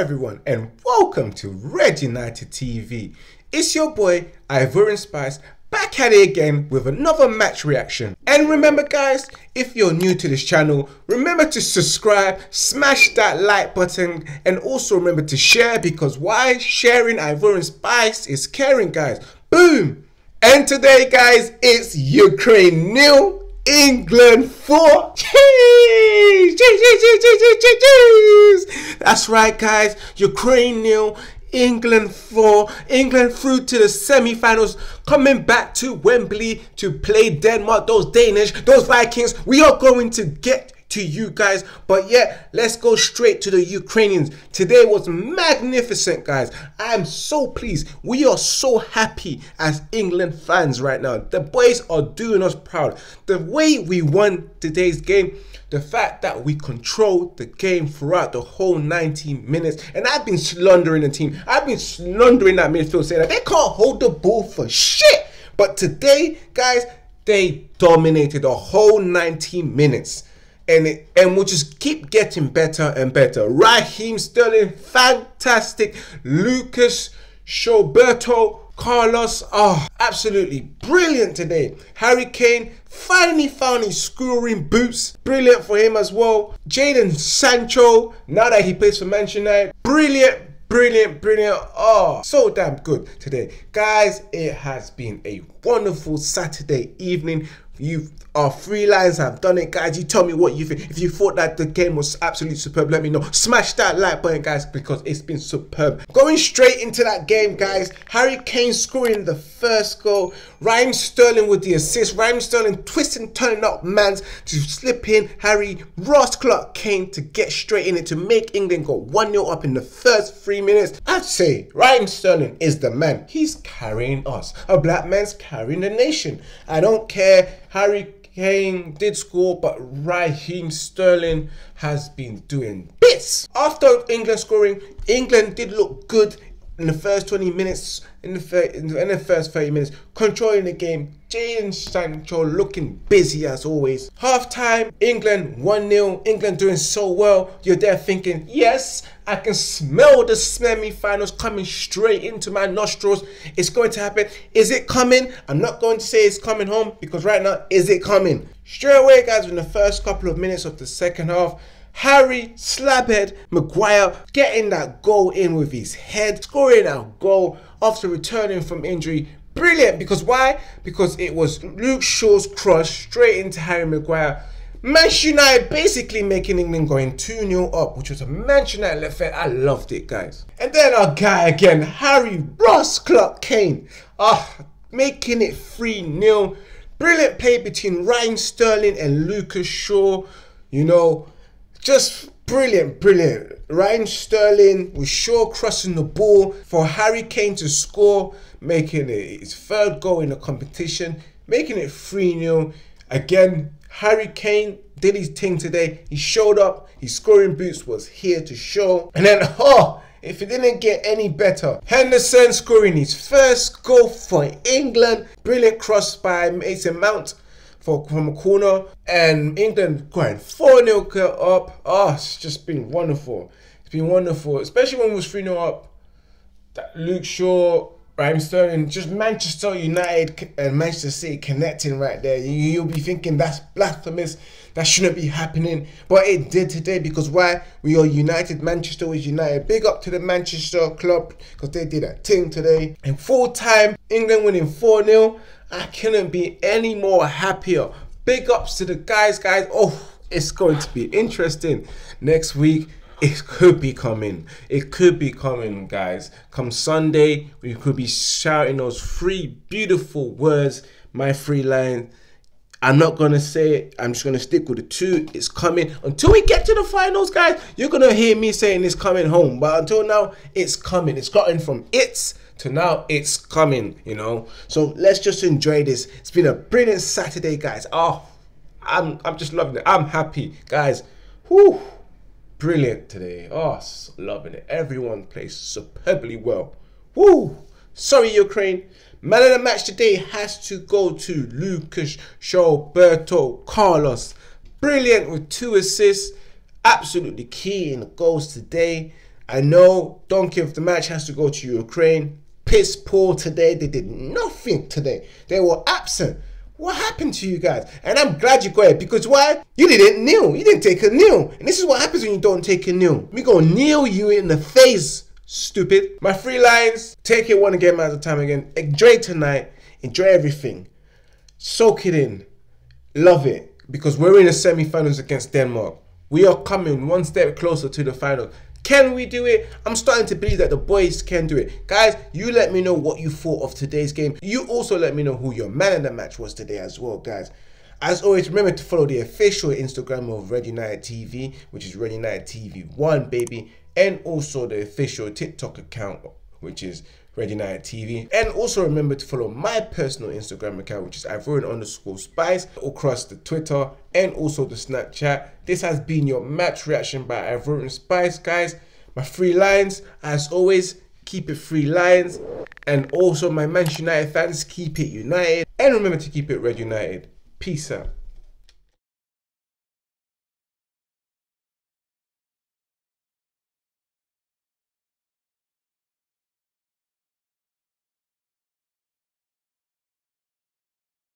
everyone, and welcome to Red United TV. It's your boy Ivorian Spice back at it again with another match reaction. And remember, guys, if you're new to this channel, remember to subscribe, smash that like button, and also remember to share because why? Sharing Ivorian Spice is caring, guys. Boom! And today, guys, it's Ukraine nil. England 4. That's right, guys. Ukraine nil. England 4. England through to the semi-finals. Coming back to Wembley to play Denmark. Those Danish, those Vikings. We are going to get to you guys. But yeah, let's go straight to the Ukrainians. Today was magnificent, guys. I am so pleased. We are so happy as England fans right now. The boys are doing us proud. The way we won today's game, the fact that we controlled the game throughout the whole 90 minutes, and I've been slandering the team. I've been slandering that midfield saying that they can't hold the ball for shit. But today, guys, they dominated the whole 90 minutes and it, and we'll just keep getting better and better. Raheem Sterling, fantastic. Lucas Schoberto, Carlos, oh, absolutely brilliant today. Harry Kane finally found his scoring boots. Brilliant for him as well. Jadon Sancho, now that he plays for Manchester United, brilliant brilliant, brilliant. Oh, so damn good today. Guys, it has been a wonderful Saturday evening. You Three Lions have done it, guys. You tell me what you think. If you thought that the game was absolutely superb, let me know. Smash that like button, guys, because it's been superb. Going straight into that game, guys. Harry Kane scoring the first goal. Raheem Sterling with the assist. Raheem Sterling twisting, turning up mans to slip in. Harry Ross Clark Kane to get straight in it to make England go 1-0 up in the first three minutes. I'd say Raheem Sterling is the man. He's carrying us. A black man's carrying the nation. I don't care. Harry Kane did score, but Raheem Sterling has been doing bits. After England scoring, England did look good in the first 20 minutes, in the, in the first 30 minutes, controlling the game. Jadon Sancho looking busy as always. Half time, England 1-0. England doing so well. You're there thinking, yes, I can smell the semi-finals coming straight into my nostrils. It's going to happen. Is it coming? I'm not going to say it's coming home because right now, is it coming? Straight away, guys, in the first couple of minutes of the second half, Harry Slabhead Maguire getting that goal in with his head, scoring a goal after returning from injury. Brilliant because why? Because it was Luke Shaw's cross straight into Harry Maguire. Manchester United basically making England going 2 0 up, which was a Manchester United effect. I loved it, guys. And then our guy again, Harry Ross Clark Kane. Ah, making it 3 0. Brilliant play between Ryan Sterling and Lucas Shaw. You know, just brilliant, brilliant. Ryan Sterling was Shaw crossing the ball for Harry Kane to score, making it his third goal in the competition, making it 3 0. Again, Harry Kane did his thing today. He showed up. His scoring boots was here to show. And then, oh, if it didn't get any better, Henderson scoring his first goal for England. Brilliant cross by Mason Mount for, from a corner and England going 4 0 up. Oh, it's just been wonderful. It's been wonderful, especially when we was 3 0 up. That Luke Shaw, Raheem Sterling, just Manchester United and Manchester City connecting right there. You, you'll be thinking that's blasphemous. That shouldn't be happening. But it did today because why? We are united. Manchester is united. Big up to the Manchester club because they did a thing today. In full time, England winning 4 0. I couldn't be any more happier. Big ups to the guys, guys. Oh, it's going to be interesting next week. It could be coming. It could be coming, guys. Come Sunday, we could be shouting those three beautiful words, my free line. I'm not gonna say it. I'm just gonna stick with the two. It's coming until we get to the finals, guys. You're gonna hear me saying it's coming home, but until now, it's coming. It's gotten from it's to now it's coming, you know. So let's just enjoy this. It's been a brilliant Saturday, guys. Oh, I'm I'm just loving it. I'm happy, guys. Whoo, brilliant today. Oh, loving it. Everyone plays superbly well. Whoo. Sorry, Ukraine. Man of the match today has to go to Lucas Schoberto Carlos. Brilliant with two assists. Absolutely key in the goals today. I know Donkey of the match has to go to Ukraine. Piss poor today. They did nothing today. They were absent. What happened to you guys? And I'm glad you got it because why? You didn't kneel. You didn't take a kneel. And this is what happens when you don't take a kneel. We gonna kneel you in the face, stupid. My three Lions. Take it one game at a time again. Enjoy tonight. Enjoy everything. Soak it in. Love it. Because we're in the semi-finals against Denmark. We are coming one step closer to the final. Can we do it? I'm starting to believe that the boys can do it. Guys, you let me know what you thought of today's game. You also let me know who your man in the match was today as well, guys. As always, remember to follow the official Instagram of Red United TV, which is Red United TV 1, baby. And also the official TikTok account, which is Red United TV. And also remember to follow my personal Instagram account, which is Ivorian underscore Spice, across the Twitter and also the Snapchat. This has been your match reaction by Ivorian Spice, guys. My free Lions, as always, keep it free Lions. And also my Manchester United fans, keep it united. And remember to keep it Red United. Peace out.